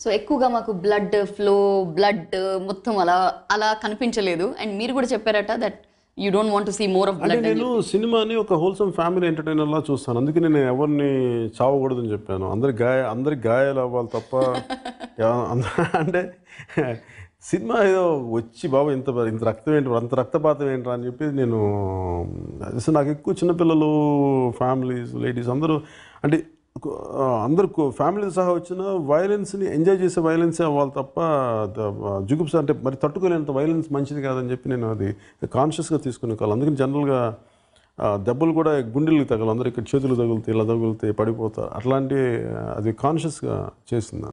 So ఎక్కువగా మాకు blood flow blood మొత్తం అలా అలా కనిపించలేదు. అండ్ మీరు కూడా చెప్పారట that you don't want see more of blood నేను సినిమాని ఒక హోల్సమ్ ఫ్యామిలీ ఎంటర్టైనర్ లా చూస్తాను. అందుకే నేను ఎవరిని చావకూడదని చెప్పాను. అందరి గాయ అందరి గాయాలు అవ్వాలి తప్ప అంటే సినిమా ఏదో వచ్చి బాబు ఇంత ఇంత రక్తం ఏంటి అంత రక్తపాతం ఏంట్రా? అని చెప్పి నేను నాకు ఎక్కువ చిన్నపిల్లలు ఫ్యామిలీస్ లేడీస్ అందరూ అంటే అందరు ఫ్యామిలీ సహా వచ్చిన వైలెన్స్ని ఎంజాయ్ చేసే వైలెన్సే అవ్వాలి తప్ప ద- జుగుప్స అంటే మరి తట్టుకోలేనంత వైలెన్స్ మంచిది కాదని చెప్పి నేను అది కాన్షియస్గా తీసుకునే కావాలి అందుకని జనరల్గా దెబ్బలు కూడా గుండెలకు తగలు అందరూ ఇక్కడ చేతులు తగులుతాయి ఇలా తగులుతాయి పడిపోతారు అట్లాంటి అది కాన్షియస్గా చేసింది.